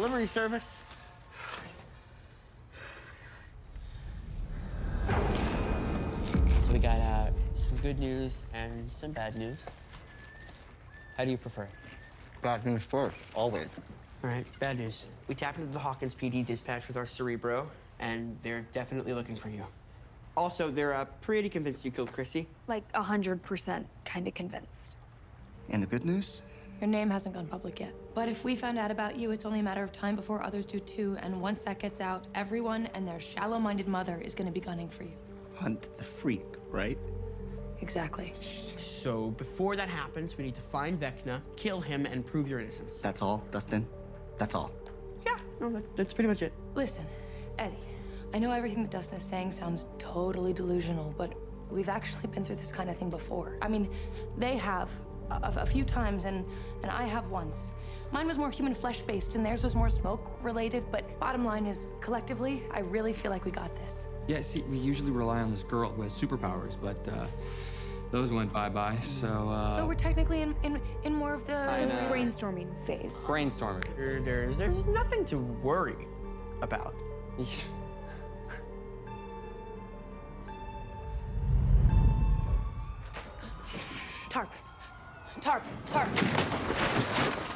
Delivery service. So we got uh, some good news and some bad news. How do you prefer? it? Bad news first, always. All right, bad news. We tapped into the Hawkins PD dispatch with our Cerebro, and they're definitely looking for you. Also, they're uh, pretty convinced you killed Chrissy. Like a hundred percent kind of convinced. And the good news? Your name hasn't gone public yet. But if we found out about you, it's only a matter of time before others do too. And once that gets out, everyone and their shallow minded mother is going to be gunning for you. Hunt the freak, right? Exactly. So before that happens, we need to find Vecna, kill him, and prove your innocence. That's all, Dustin? That's all. Yeah, no, that, that's pretty much it. Listen, Eddie, I know everything that Dustin is saying sounds totally delusional, but we've actually been through this kind of thing before. I mean, they have a, a few times, and, and I have once. Mine was more human flesh based, and theirs was more smoke related, but bottom line is, collectively, I really feel like we got this. Yeah, see, we usually rely on this girl who has superpowers, but uh, those went bye-bye, so, uh... So we're technically in, in, in more of the. I know. Brainstorming phase. Brainstorming. There, there, there's nothing to worry about. Tarp. Tarp, tarp.